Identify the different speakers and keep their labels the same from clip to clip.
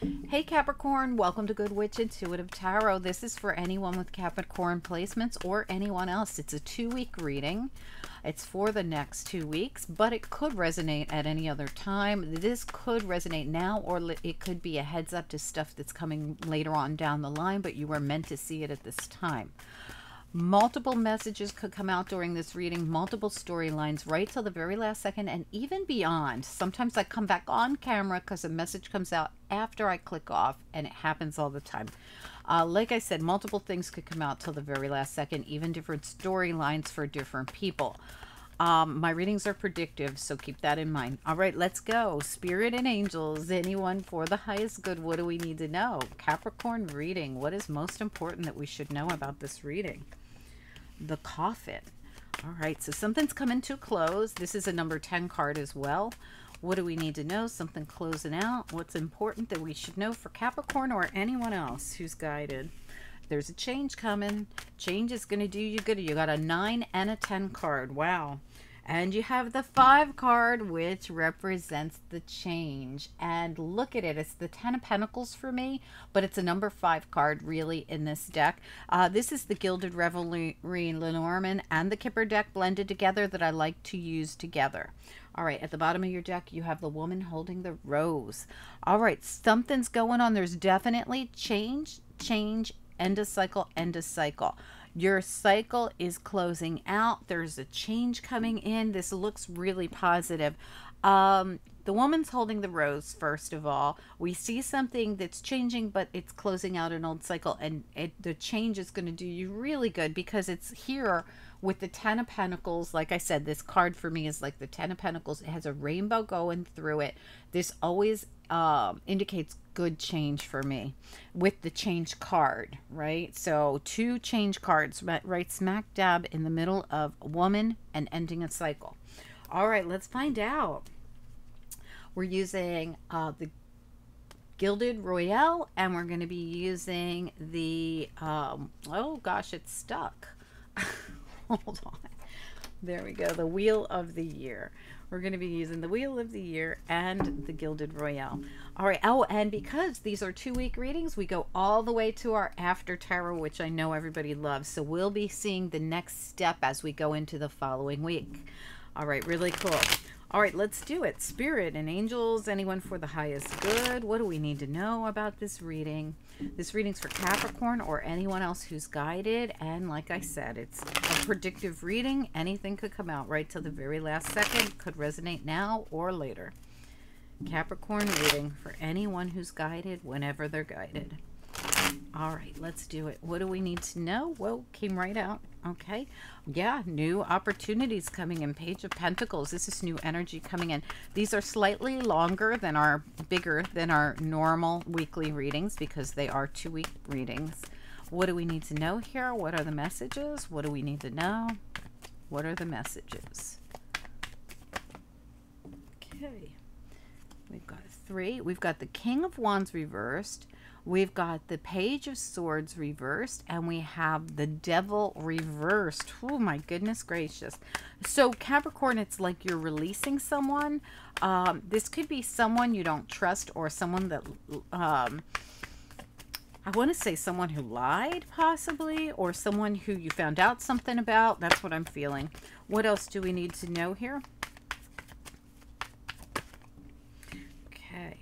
Speaker 1: Hey Capricorn, welcome to Good Witch Intuitive Tarot. This is for anyone with Capricorn placements or anyone else. It's a two week reading. It's for the next two weeks, but it could resonate at any other time. This could resonate now, or it could be a heads up to stuff that's coming later on down the line, but you were meant to see it at this time. Multiple messages could come out during this reading, multiple storylines right till the very last second and even beyond. Sometimes I come back on camera because a message comes out after I click off, and it happens all the time. Uh, like I said, multiple things could come out till the very last second, even different storylines for different people. Um, my readings are predictive, so keep that in mind. All right, let's go. Spirit and angels, anyone for the highest good, what do we need to know? Capricorn reading, what is most important that we should know about this reading? The coffin. All right, so something's coming to a close. This is a number 10 card as well. What do we need to know? Something closing out. What's important that we should know for Capricorn or anyone else who's guided? There's a change coming. Change is going to do you good. You got a 9 and a 10 card. Wow. And you have the 5 card, which represents the change. And look at it. It's the 10 of Pentacles for me, but it's a number 5 card really in this deck. Uh, this is the Gilded Reverie Lenormand and the Kipper deck blended together that I like to use together. All right, at the bottom of your deck, you have the woman holding the rose. All right, something's going on. There's definitely change, change, end of cycle, end of cycle. Your cycle is closing out. There's a change coming in. This looks really positive. Um, the woman's holding the rose, first of all. We see something that's changing, but it's closing out an old cycle. And it, the change is going to do you really good because it's here with the Ten of Pentacles, like I said, this card for me is like the Ten of Pentacles. It has a rainbow going through it. This always um, indicates good change for me with the change card, right? So two change cards right smack dab in the middle of woman and ending a cycle. All right, let's find out. We're using uh, the Gilded Royale, and we're going to be using the, um, oh gosh, it's stuck. Hold on. There we go. The Wheel of the Year. We're going to be using the Wheel of the Year and the Gilded Royale. All right. Oh, and because these are two-week readings, we go all the way to our After Tarot, which I know everybody loves. So we'll be seeing the next step as we go into the following week. All right. Really cool. All right, let's do it. Spirit and angels, anyone for the highest good. What do we need to know about this reading? This reading's for Capricorn or anyone else who's guided. And like I said, it's predictive reading. Anything could come out right till the very last second. Could resonate now or later. Capricorn reading for anyone who's guided whenever they're guided. All right, let's do it. What do we need to know? Well, came right out. Okay. Yeah, new opportunities coming in. Page of Pentacles. This is new energy coming in. These are slightly longer than our, bigger than our normal weekly readings because they are two-week readings. What do we need to know here? What are the messages? What do we need to know? What are the messages? Okay. We've got three. We've got the King of Wands reversed. We've got the Page of Swords reversed, and we have the Devil reversed. Oh, my goodness gracious. So, Capricorn, it's like you're releasing someone. Um, this could be someone you don't trust or someone that... Um, I want to say someone who lied, possibly, or someone who you found out something about. That's what I'm feeling. What else do we need to know here? Okay.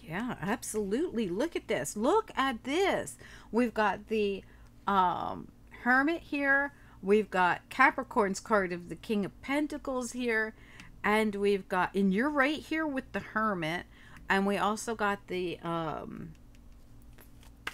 Speaker 1: Yeah, absolutely. Look at this. Look at this. We've got the um, Hermit here. We've got Capricorn's card of the King of Pentacles here. And we've got, and you're right here with the Hermit. And we also got the um,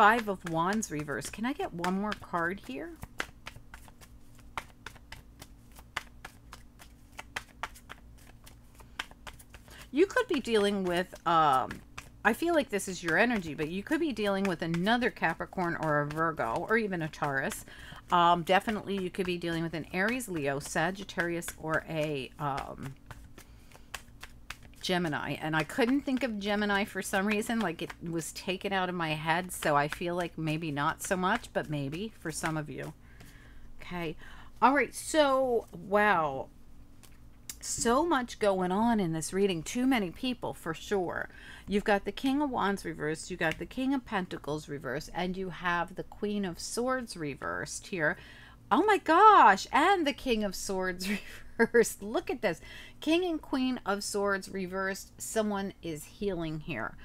Speaker 1: Five of Wands reverse. Can I get one more card here? You could be dealing with um, I feel like this is your energy, but you could be dealing with another Capricorn or a Virgo or even a Taurus. Um, definitely you could be dealing with an Aries, Leo, Sagittarius, or a um, Gemini. And I couldn't think of Gemini for some reason. Like it was taken out of my head. So I feel like maybe not so much, but maybe for some of you. Okay. All right. So, wow so much going on in this reading. Too many people for sure. You've got the King of Wands reversed, you got the King of Pentacles reversed, and you have the Queen of Swords reversed here. Oh my gosh, and the King of Swords reversed. Look at this. King and Queen of Swords reversed. Someone is healing here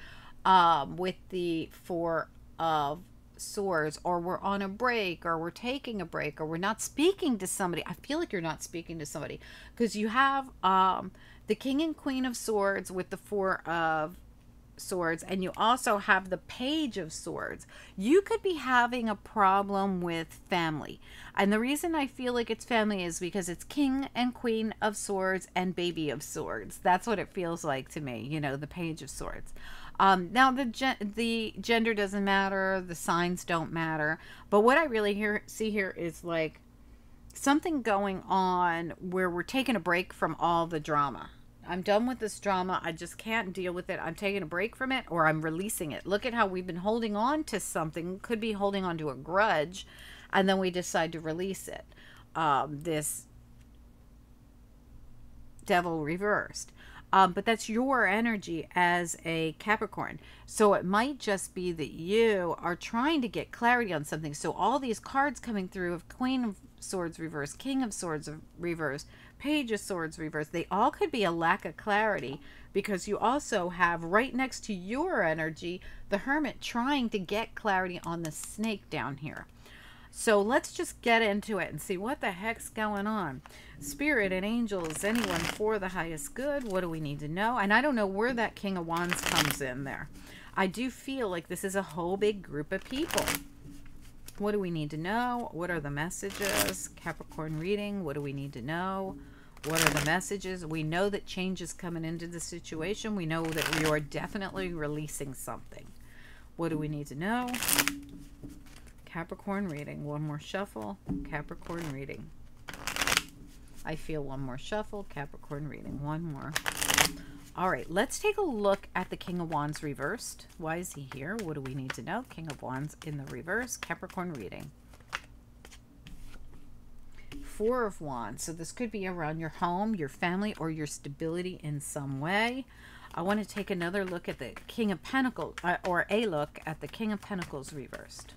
Speaker 1: um, with the Four of swords or we're on a break or we're taking a break or we're not speaking to somebody i feel like you're not speaking to somebody because you have um the king and queen of swords with the four of swords and you also have the page of swords. You could be having a problem with family. And the reason i feel like it's family is because it's king and queen of swords and baby of swords. That's what it feels like to me you know the page of swords. Um, now the gen- the gender doesn't matter, the signs don't matter, but what I really hear see here is like something going on where we're taking a break from all the drama. I'm done with this drama. I just can't deal with it. I'm taking a break from it or I'm releasing it. Look at how we've been holding on to something, could be holding on to a grudge, and then we decide to release it. Um, this devil reversed. Um, but that's your energy as a Capricorn. So it might just be that you are trying to get clarity on something. So all these cards coming through of Queen of Swords reverse, King of Swords reverse, Page of Swords reverse, they all could be a lack of clarity because you also have right next to your energy the Hermit trying to get clarity on the snake down here. So let's just get into it and see what the heck's going on. Spirit and angels, anyone for the highest good. What do we need to know? And I don't know where that King of Wands comes in there. I do feel like this is a whole big group of people. What do we need to know? What are the messages? Capricorn reading. What do we need to know? What are the messages? We know that change is coming into the situation. We know that we are definitely releasing something. What do we need to know? Capricorn reading. One more shuffle. Capricorn reading. I feel one more shuffle. Capricorn reading. One more. All right, let's take a look at the King of Wands reversed. Why is he here? What do we need to know? King of Wands in the reverse. Capricorn reading. Four of Wands. So this could be around your home, your family, or your stability in some way. I want to take another look at the King of Pentacles, uh, or a look at the King of Pentacles reversed.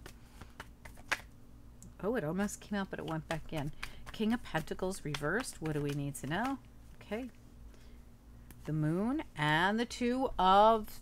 Speaker 1: Oh, it almost came out, but it went back in. King of Pentacles reversed. What do we need to know? Okay. The moon and the two of,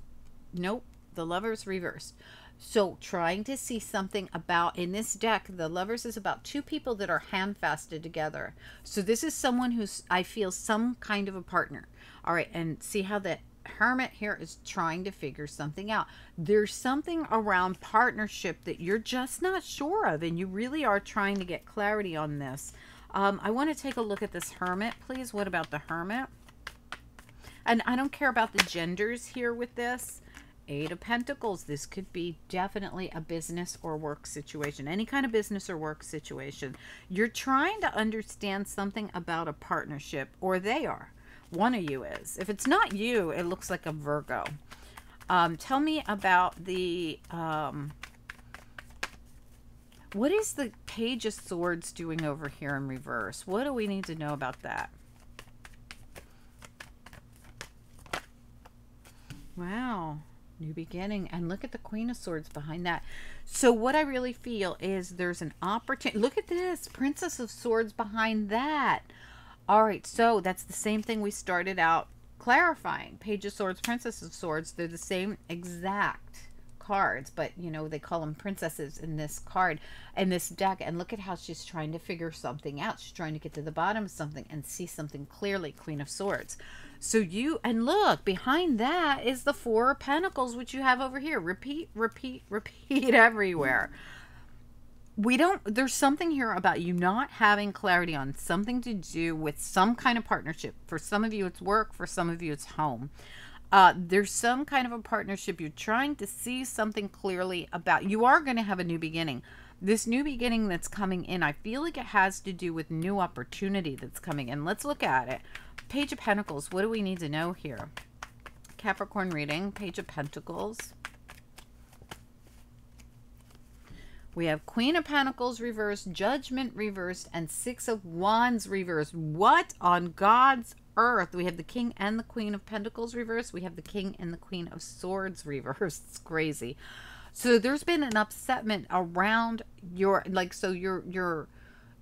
Speaker 1: nope, the lovers reversed. So trying to see something about, in this deck, the lovers is about two people that are handfasted together. So this is someone who's, I feel, some kind of a partner. All right, and see how that hermit here is trying to figure something out. There's something around partnership that you're just not sure of, and you really are trying to get clarity on this. Um, I want to take a look at this hermit, please. What about the hermit? And I don't care about the genders here with this. Eight of Pentacles. This could be definitely a business or work situation. Any kind of business or work situation. You're trying to understand something about a partnership, or they are. One of you is. If it's not you, it looks like a Virgo. Um, tell me about the um, what is the Page of Swords doing over here in reverse? What do we need to know about that? Wow. New beginning. And look at the Queen of Swords behind that. So what I really feel is there's an opportunity. Look at this. Princess of Swords behind that. All right. So that's the same thing we started out clarifying. Page of Swords, Princess of Swords. They're the same exact cards, but you know, they call them princesses in this card in this deck. And look at how she's trying to figure something out. She's trying to get to the bottom of something and see something clearly. Queen of Swords. So you, and look, behind that is the Four Pentacles, which you have over here. Repeat, repeat, repeat everywhere. We don't, there's something here about you not having clarity on something to do with some kind of partnership. For some of you, it's work. For some of you, it's home uh, there's some kind of a partnership you're trying to see something clearly about. You are going to have a new beginning. This new beginning that's coming in, I feel like it has to do with new opportunity that's coming in. Let's look at it. Page of Pentacles. What do we need to know here? Capricorn reading. Page of Pentacles. We have Queen of Pentacles reversed, Judgment reversed, and Six of Wands reversed. What on God's earth. We have the king and the queen of pentacles reversed. We have the king and the queen of swords reversed. It's crazy. So there's been an upsetment around your like so your your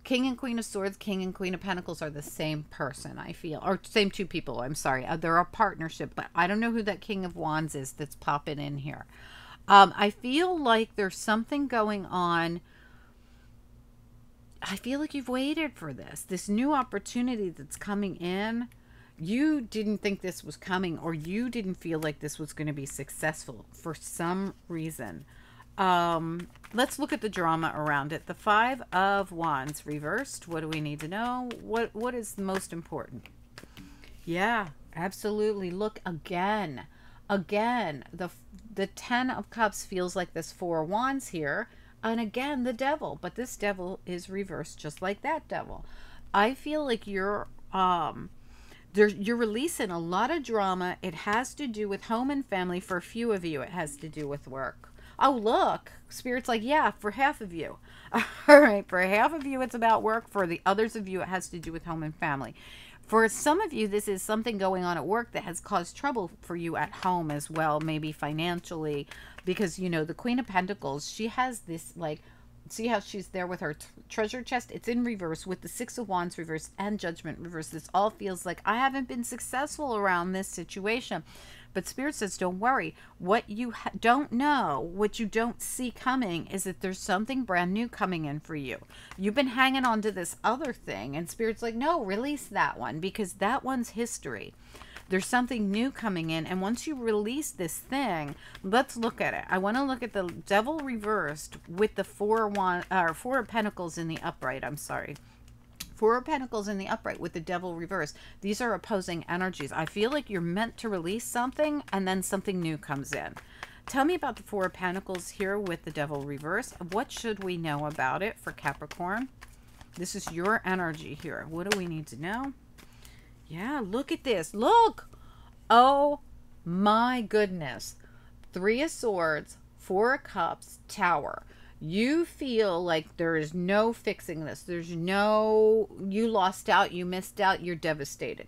Speaker 1: king and queen of swords, king and queen of pentacles are the same person, I feel. Or same two people, I'm sorry. Uh, they're a partnership, but I don't know who that king of wands is that's popping in here. Um, I feel like there's something going on. I feel like you've waited for this. This new opportunity that's coming in. You didn't think this was coming, or you didn't feel like this was going to be successful for some reason. Um, let's look at the drama around it. The Five of Wands reversed. What do we need to know? What What is most important? Yeah, absolutely. Look again, again. The the Ten of Cups feels like this Four of Wands here, and again the Devil. But this Devil is reversed, just like that Devil. I feel like you're um there, you're releasing a lot of drama. It has to do with home and family. For a few of you, it has to do with work. Oh, look, Spirit's like, yeah, for half of you. All right, for half of you, it's about work. For the others of you, it has to do with home and family. For some of you, this is something going on at work that has caused trouble for you at home as well, maybe financially, because, you know, the Queen of Pentacles, she has this like see how she's there with her treasure chest? It's in reverse with the six of wands reversed and judgment reversed this all feels like i haven't been successful around this situation. But spirit says don't worry. What you don't know what you don't see coming is that there's something brand new coming in for you. You've been hanging on to this other thing. And spirit's like no release that one because that one's history there's something new coming in. And once you release this thing, let's look at it. I want to look at the devil reversed with the four one or four of pentacles in the upright. I'm sorry. Four of Pentacles in the upright with the devil reversed. These are opposing energies. I feel like you're meant to release something and then something new comes in. Tell me about the Four of Pentacles here with the devil reversed. What should we know about it for Capricorn? This is your energy here. What do we need to know? Yeah, look at this. Look. Oh my goodness. Three of Swords, Four of Cups, Tower. You feel like there is no fixing this. There's no, you lost out, you missed out, you're devastated.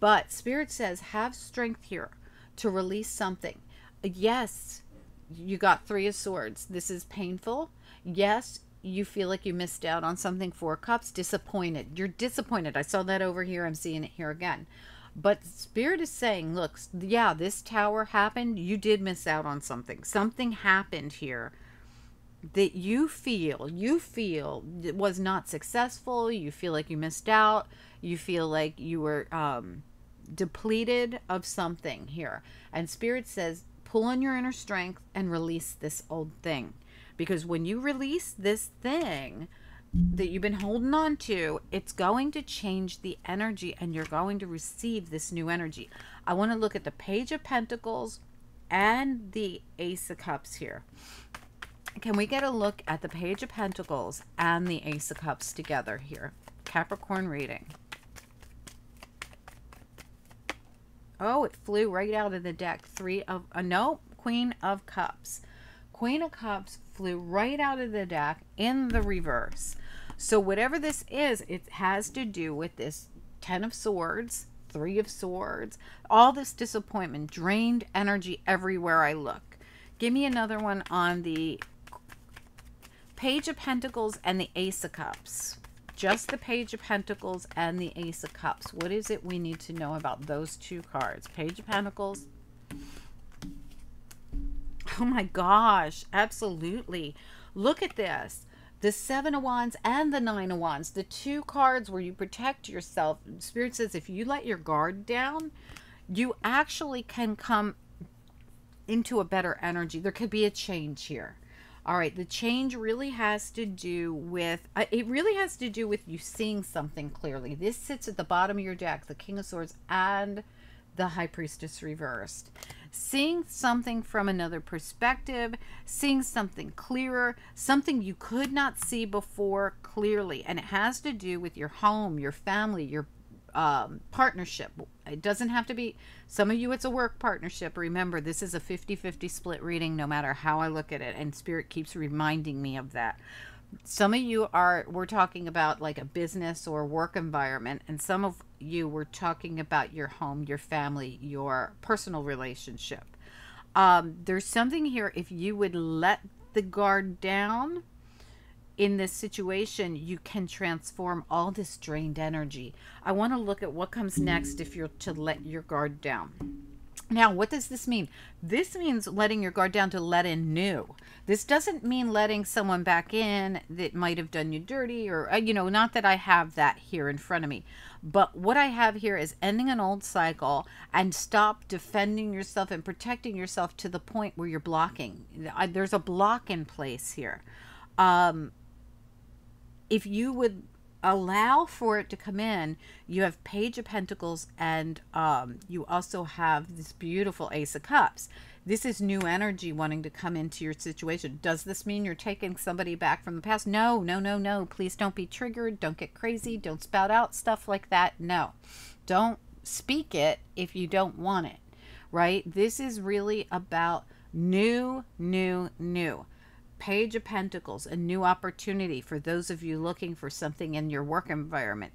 Speaker 1: But Spirit says, have strength here to release something. Yes, you got Three of Swords. This is painful. Yes, you feel like you missed out on something four cups disappointed. You're disappointed. I saw that over here. I'm seeing it here again. But spirit is saying look yeah this tower happened. You did miss out on something. Something happened here that you feel you feel was not successful. You feel like you missed out. You feel like you were um depleted of something here. And spirit says pull on your inner strength and release this old thing because when you release this thing that you've been holding on to, it's going to change the energy and you're going to receive this new energy. I want to look at the Page of Pentacles and the Ace of Cups here. Can we get a look at the Page of Pentacles and the Ace of Cups together here? Capricorn reading. Oh, it flew right out of the deck. Three of, uh, no, Queen of Cups. Queen of Cups flew right out of the deck in the reverse. So whatever this is, it has to do with this Ten of Swords, Three of Swords, all this disappointment, drained energy everywhere I look. Give me another one on the Page of Pentacles and the Ace of Cups. Just the Page of Pentacles and the Ace of Cups. What is it we need to know about those two cards? Page of Pentacles Oh my gosh, absolutely. Look at this. The Seven of Wands and the Nine of Wands, the two cards where you protect yourself. Spirit says if you let your guard down, you actually can come into a better energy. There could be a change here. All right, the change really has to do with, uh, it really has to do with you seeing something clearly. This sits at the bottom of your deck, the King of Swords and the High Priestess reversed seeing something from another perspective, seeing something clearer, something you could not see before clearly. And it has to do with your home, your family, your um, partnership. It doesn't have to be, some of you, it's a work partnership. Remember, this is a 50 50 split reading, no matter how I look at it. And Spirit keeps reminding me of that. some of you are we're talking about like a business or work environment and some of you were talking about your home your family your personal relationship. Um, there's something here if you would let the guard down in this situation you can transform all this drained energy. I want to look at what comes next if you're to let your guard down now, what does this mean? This means letting your guard down to let in new. This doesn't mean letting someone back in that might have done you dirty or, uh, you know, not that I have that here in front of me. But what I have here is ending an old cycle and stop defending yourself and protecting yourself to the point where you're blocking. There's a block in place here. Um, if you would allow for it to come in, you have Page of Pentacles and um, you also have this beautiful Ace of Cups. This is new energy wanting to come into your situation. Does this mean you're taking somebody back from the past? No, no, no, no. Please don't be triggered. Don't get crazy. Don't spout out stuff like that. No. Don't speak it if you don't want it, right? This is really about new, new, new. Page of Pentacles, a new opportunity for those of you looking for something in your work environment.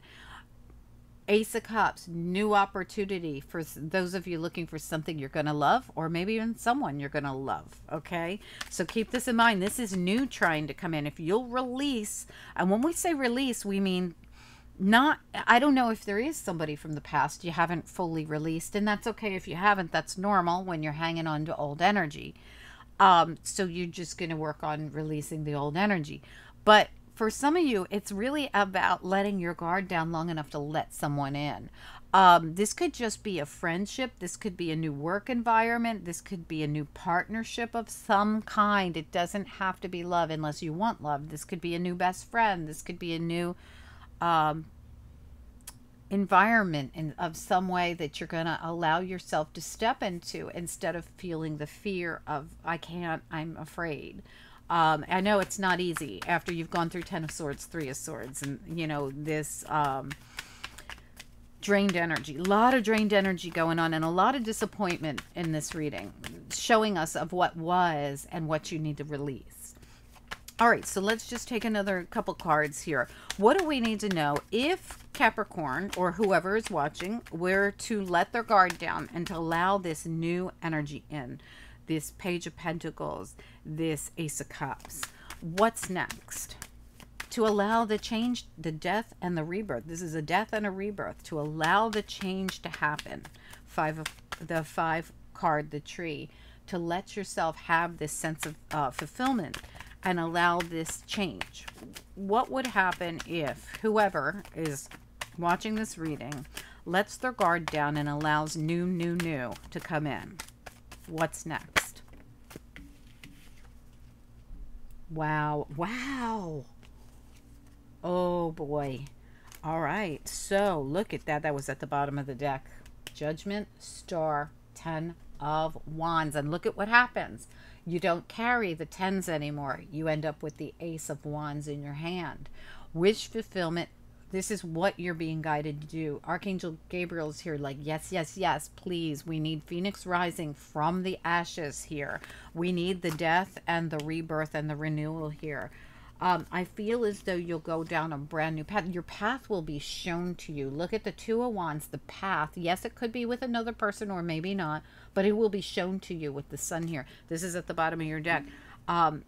Speaker 1: Ace of Cups, new opportunity for those of you looking for something you're going to love or maybe even someone you're going to love. Okay. So keep this in mind. This is new trying to come in. If you'll release, and when we say release, we mean not, I don't know if there is somebody from the past you haven't fully released, and that's okay if you haven't. That's normal when you're hanging on to old energy. Um, so you're just going to work on releasing the old energy. But for some of you, it's really about letting your guard down long enough to let someone in. Um, this could just be a friendship. This could be a new work environment. This could be a new partnership of some kind. It doesn't have to be love unless you want love. This could be a new best friend. This could be a new um, environment in, of some way that you're going to allow yourself to step into instead of feeling the fear of I can't, I'm afraid. Um, I know it's not easy after you've gone through Ten of Swords, Three of Swords, and you know this um, drained energy. A lot of drained energy going on, and a lot of disappointment in this reading, showing us of what was and what you need to release. All right, so let's just take another couple cards here. What do we need to know if Capricorn or whoever is watching were to let their guard down and to allow this new energy in? This Page of Pentacles, this Ace of Cups. What's next? To allow the change, the death and the rebirth. This is a death and a rebirth. To allow the change to happen. Five of the five card, the tree. To let yourself have this sense of uh, fulfillment and allow this change. What would happen if whoever is watching this reading lets their guard down and allows new, new, new to come in? What's next? Wow. Wow. Oh, boy. All right. So, look at that. That was at the bottom of the deck. Judgment, Star, Ten of Wands. And look at what happens you don't carry the tens anymore. You end up with the ace of wands in your hand. Wish fulfillment. This is what you're being guided to do. Archangel Gabriel's here, like, yes, yes, yes, please. We need Phoenix rising from the ashes here. We need the death and the rebirth and the renewal here. Um, I feel as though you'll go down a brand new path. Your path will be shown to you. Look at the Two of Wands, the path. Yes, it could be with another person or maybe not, but it will be shown to you with the sun here. This is at the bottom of your deck. Um,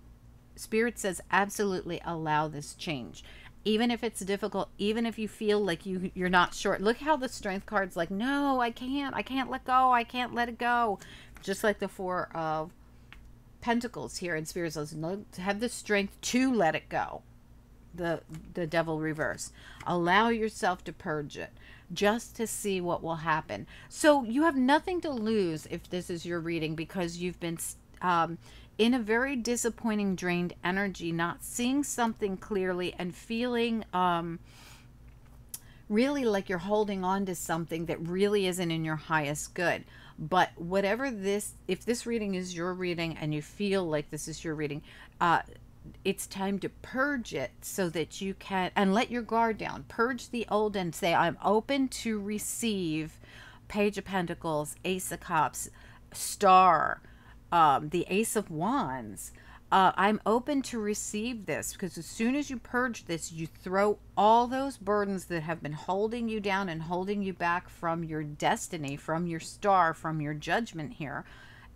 Speaker 1: Spirit says absolutely allow this change. Even if it's difficult, even if you feel like you you're not sure. Look how the strength card's like, no, I can't. I can't let go. I can't let it go. Just like the four of pentacles here in spirit says have the strength to let it go. The the devil reverse. Allow yourself to purge it just to see what will happen. So you have nothing to lose if this is your reading because you've been um, in a very disappointing drained energy not seeing something clearly and feeling um, really like you're holding on to something that really isn't in your highest good but whatever this, if this reading is your reading and you feel like this is your reading, uh, it's time to purge it so that you can, and let your guard down. Purge the old and say, I'm open to receive Page of Pentacles, Ace of Cups, Star, um, the Ace of Wands. Uh, I'm open to receive this because as soon as you purge this, you throw all those burdens that have been holding you down and holding you back from your destiny, from your star, from your judgment here.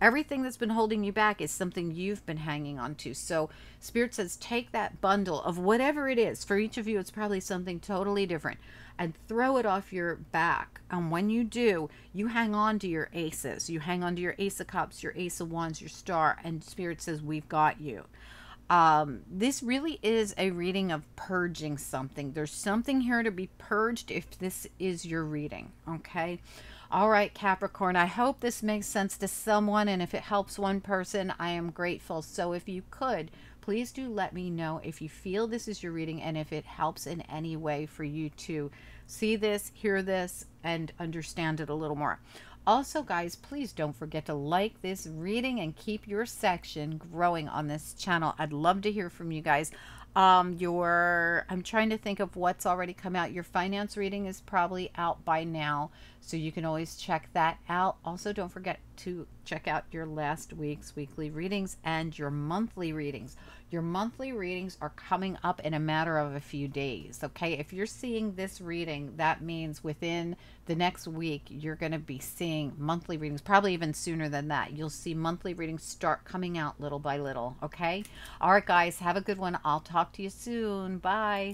Speaker 1: Everything that's been holding you back is something you've been hanging on to. So, Spirit says, take that bundle of whatever it is. For each of you, it's probably something totally different and throw it off your back. And when you do, you hang on to your aces. You hang on to your ace of cups, your ace of wands, your star, and Spirit says, We've got you. Um, this really is a reading of purging something. There's something here to be purged if this is your reading. Okay. All right, Capricorn, I hope this makes sense to someone. And if it helps one person, I am grateful. So if you could, please do let me know if you feel this is your reading and if it helps in any way for you to see this, hear this, and understand it a little more. Also, guys, please don't forget to like this reading and keep your section growing on this channel. I'd love to hear from you guys. Um, your, I'm trying to think of what's already come out. Your finance reading is probably out by now, so you can always check that out. Also, don't forget to check out your last week's weekly readings and your monthly readings. Your monthly readings are coming up in a matter of a few days. Okay, if you're seeing this reading, that means within the next week, you're going to be seeing monthly readings, probably even sooner than that. You'll see monthly readings start coming out little by little. Okay, all right, guys, have a good one. I'll talk to you soon. Bye.